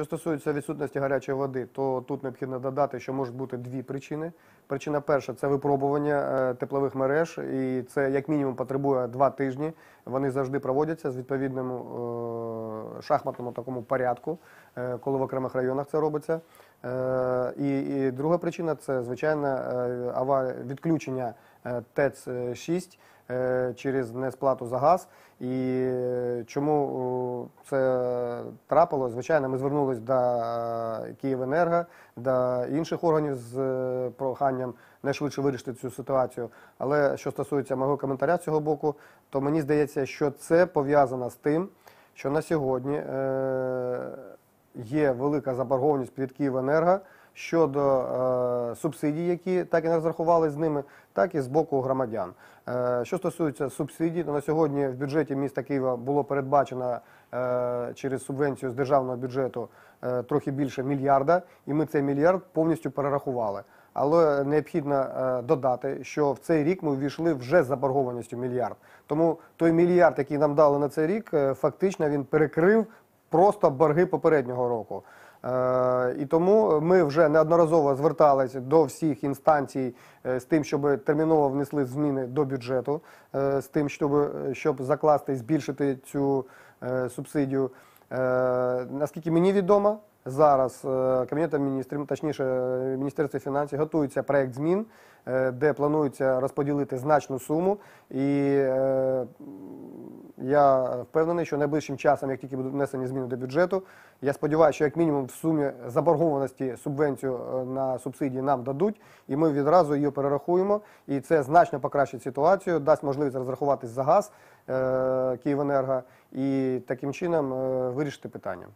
Що стосується відсутності гарячої води, то тут необхідно додати, що можуть бути дві причини. Причина перша це випробування е, теплових мереж, і це як мінімум потребує два тижні. Вони завжди проводяться з відповідним е, шахматному такому порядку, е, коли в окремих районах це робиться. І, і друга причина це звичайно відключення ТЕЦ-6 е, через несплату за газ. І е, чому це трапилось? Звичайно, ми звернулись до е, Київенерго, до інших органів з е, проханням найшвидше вирішити цю ситуацію. Але що стосується мого коментаря з цього боку, то мені здається, що це пов'язано з тим, що на сьогодні е, є велика заборгованість перед Київенерго щодо е, субсидій, які так і не розрахували з ними, так і з боку громадян. Е, що стосується субсидій, то на сьогодні в бюджеті міста Києва було передбачено е, через субвенцію з державного бюджету трохи більше мільярда, і ми цей мільярд повністю перерахували. Але необхідно додати, що в цей рік ми ввійшли вже з заборгованістю мільярд. Тому той мільярд, який нам дали на цей рік, фактично він перекрив просто борги попереднього року. Е, І тому ми вже неодноразово зверталися до всіх інстанцій е, з тим, щоб терміново внесли зміни до бюджету, е, з тим, щоб, щоб закласти збільшити цю субсидію. Наскільки мені відомо, зараз е, Кабінетом міністрів, точніше, Міністерство фінансів готується проект змін, е, де планується розподілити значну суму. І е, я впевнений, що найближчим часом, як тільки будуть внесені зміни до бюджету, я сподіваюся, що як мінімум в сумі заборгованості субвенцію на субсидії нам дадуть, і ми відразу її перерахуємо. І це значно покращить ситуацію, дасть можливість розрахуватись за газ Київенерго і таким чином вирішити питання.